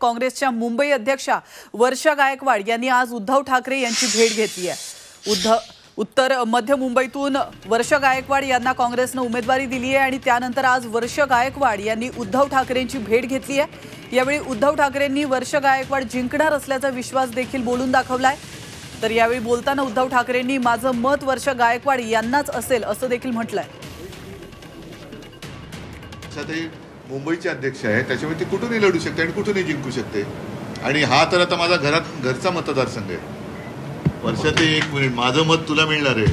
काँग्रेसच्या मुंबई अध्यक्षा वर्षा गायकवाड यांनी आज उद्धव ठाकरे यांची भेट घेतली आहे. उद्धव उत्तर मध्य मुंबईतून वर्ष गायकवाड यांना काँग्रेसनं उमेदवारी दिली आहे आणि त्यानंतर आज वर्ष गायकवाड यांनी उद्धव ठाकरेंची भेट घेतली आहे. यावेळी उद्धव ठाकरेंनी वर्ष गायकवाड जिंकणार असल्याचा विश्वास देखील बोलून दाखवला आहे तर यावेळी बोलताना उद्धव ठाकरेंनी माझं मत वर्ष गायकवाड यांनाच असेल असं देखील म्हटलंय. आहे मुंबईचे अध्यक्ष आहे त्याच्यामुळे ती कुठूनही लढू शकते आणि कुठूनही जिंकू शकते. आणि हा तर आता माझा घरात घरचा मतदारसंघ आहे. वर्षात एक मिनिट माझं मत तुला मिळणार आहे.